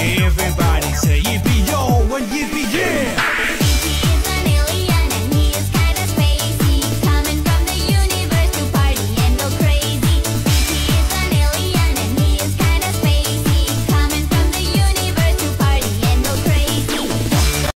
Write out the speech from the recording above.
Everybody